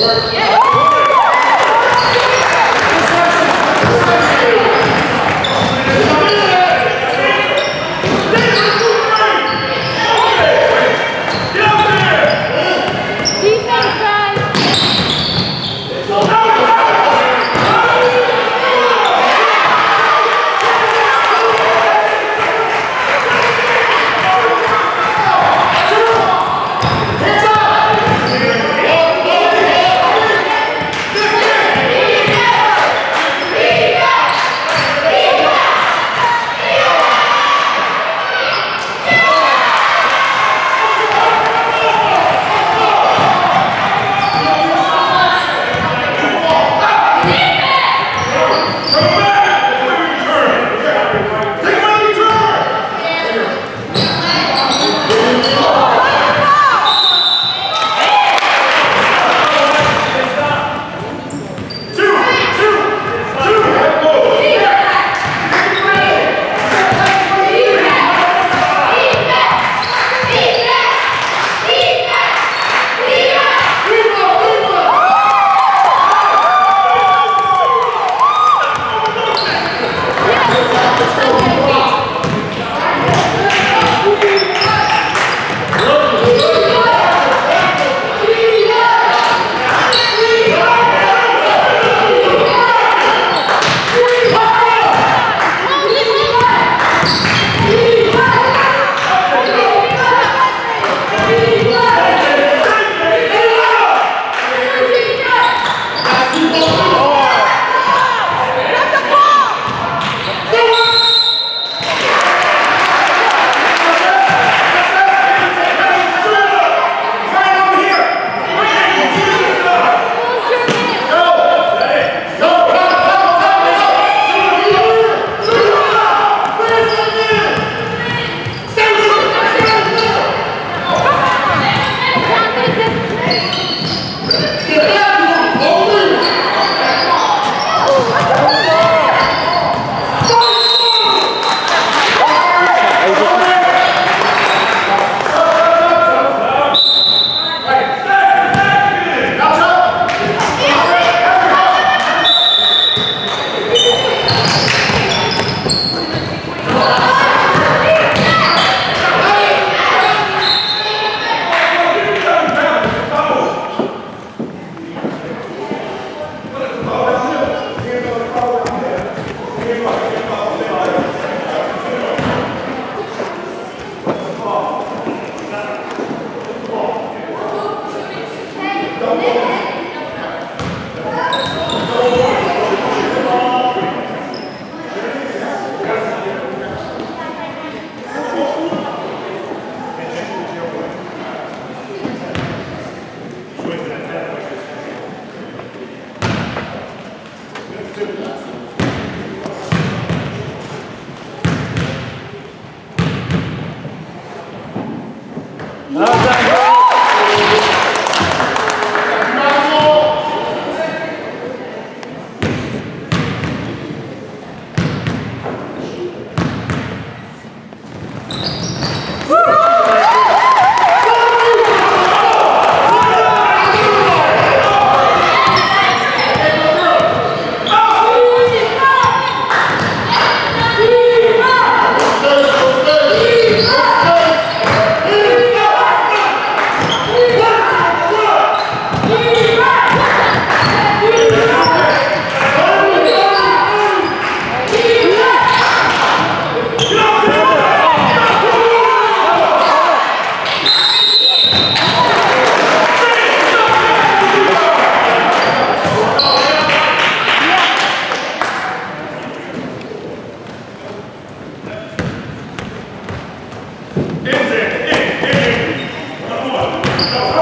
Work. Yeah. Thank you.